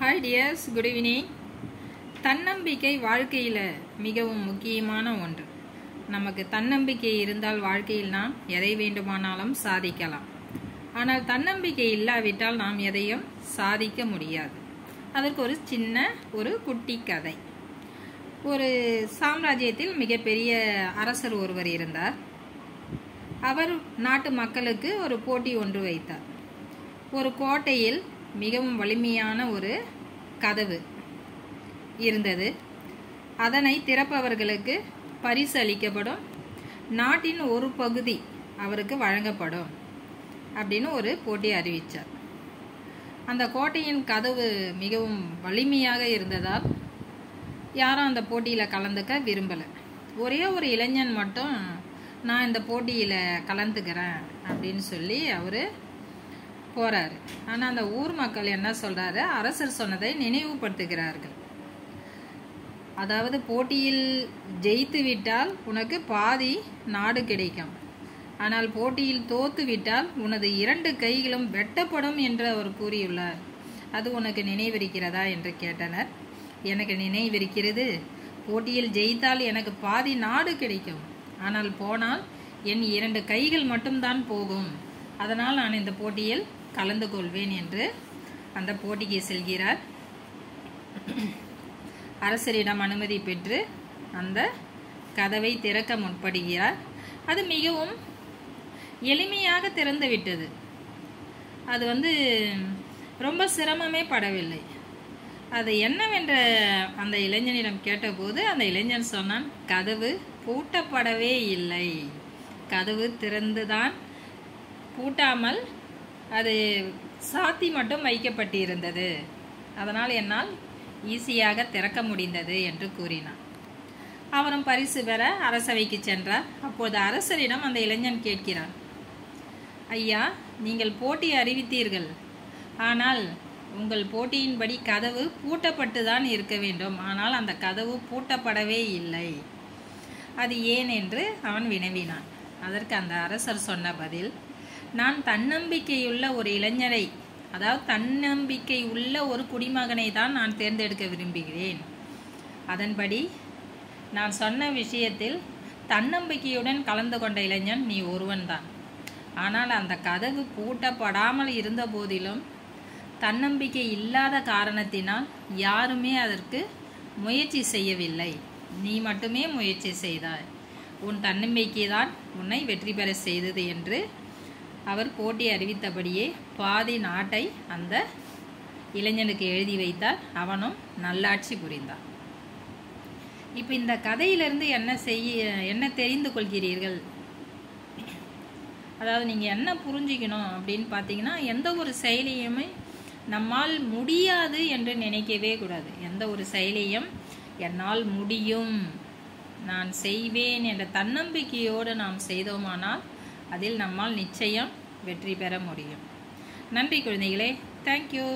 Hi tears good evening தன்னம்பிக்கை வாழ்க்கையில் மிகவும் முக்கியமான ஒன்று. நமக்கு தன்னம்பிக்கை இருந்தால் வாழ்க்கையில் நாம் எதை வேண்டுமானாலும் சாதிக்கலாம். ஆனால் தன்னம்பிக்கை இல்லாவிட்டால் நாம் எதையும் சாதிக்க முடியாது. அதற்கு ஒரு சின்ன ஒரு குட்டி கதை. ஒரு சாம்ராஜ்யத்தில் மிகப்பெரிய அரசர் ஒருவர் இருந்தார். அவர் நாட்டு மக்களுக்கு ஒரு போட்டி ஒன்று வைத்தார். ஒரு கோட்டையில் மிகவும் வலிமையான ஒரு கதவு இருந்தது. அதனை திறப்பவர்களுக்கு பரிசு அளிக்கப்படும் நாட்டின் ஒரு பகுதி அவருக்கு வழங்கப்படும் அப்படின்னு ஒரு போட்டி அறிவித்தார் அந்த கோட்டையின் கதவு மிகவும் வலிமையாக இருந்ததால் யாரும் அந்த போட்டியில் கலந்துக்க விரும்பலை. ஒரே ஒரு இளைஞன் மட்டும் நான் இந்த போட்டியில் கலந்துக்கிறேன் அப்படின்னு சொல்லி அவர் போறாரு. ஆனால் அந்த ஊர் மக்கள் என்ன சொல்றாரு? அரசர் சொன்னதை நினைவுபடுத்துகிறார்கள். அதாவது போட்டியில் ஜெயித்து விட்டால் உனக்கு பாதி நாடு கிடைக்கும். ஆனால் போட்டியில் தோத்து விட்டால் உனது இரண்டு கைகளும் வெட்டப்படும் என்று அவர் கூறியுள்ளார். அது உனக்கு நினைவிருக்கிறதா? என்று கேட்டனர். எனக்கு நினைவிருக்கிறது. போட்டியில் ஜெயித்தால் எனக்கு பாதி நாடு கிடைக்கும். ஆனால் போனால் என் இரண்டு கைகள் மட்டும்தான் போகும். அதனால் நான் இந்த போட்டியில் கலந்து கொள்வேன் என்று அந்த போட்டிக்கு செல்கிறார். அரசரிடம் அனுமதி பெற்று அந்த கதவை திறக்க முற்படுகிறார். அது மிகவும் எளிமையாக திறந்து விட்டது அது வந்து ரொம்ப சிரமமே படவில்லை. அது என்னவென்ற அந்த இளைஞனிடம் கேட்டபோது அந்த இளைஞன் சொன்னான் கதவு பூட்டப்படவே இல்லை. கதவு திறந்துதான் பூட்டாமல் அது சாத்தி மட்டும் வைக்கப்பட்டிருந்தது. அதனால் என்னால் ஈஸியாக திறக்க முடிந்தது என்று கூறினான். அவரும் பரிசு பெற அரசவைக்கு சென்றார். அப்போது அரசரிடம் அந்த இளைஞன் கேட்கிறான் ஐயா நீங்கள் போட்டி அறிவித்தீர்கள். ஆனால் உங்கள் போட்டியின்படி கதவு பூட்டப்பட்டு தான் இருக்க வேண்டும். ஆனால் அந்த கதவு பூட்டப்படவே இல்லை. அது ஏன்? என்று அவன் வினவினான். அதற்கு அந்த அரசர் சொன்ன பதில் நான் தன்னம்பிக்கையுள்ள ஒரு இளைஞரை அதாவது தன்னம்பிக்கை உள்ள ஒரு குடிமகனை தான் நான் தேர்ந்தெடுக்க விரும்புகிறேன். அதன்படி நான் சொன்ன விஷயத்தில் தன்னம்பிக்கையுடன் கலந்து கொண்ட இளைஞன் நீ ஒருவன்தான். ஆனால் அந்த கதவு பூட்டப்படாமல் இருந்த போதிலும் தன்னம்பிக்கை இல்லாத காரணத்தினால் யாருமே அதற்கு முயற்சி செய்யவில்லை. நீ மட்டுமே முயற்சி செய்தாய். உன் தன்னம்பிக்கை தான் உன்னை வெற்றி பெற செய்தது என்று அவர் போட்டி அறிவித்தபடியே பாதி நாட்டை அந்த இளைஞனுக்கு எழுதி வைத்தார் அவனும் நல்லாட்சி புரிந்தான். இப்போ இந்த கதையிலிருந்து என்ன செய்ய என்ன தெரிந்து கொள்கிறீர்கள்? அதாவது நீங்கள் என்ன புரிஞ்சிக்கணும் அப்படின்னு பார்த்தீங்கன்னா எந்த ஒரு செயலியுமே நம்மால் முடியாது என்று நினைக்கவே கூடாது. எந்த ஒரு செயலியும் என்னால் முடியும் நான் செய்வேன் என்ற தன்னம்பிக்கையோடு நாம் செய்தோமானால் அதில் நம்மால் நிச்சயம் வெற்றி பெற முடியும். நன்றி குழந்தைகளே. தேங்க்யூ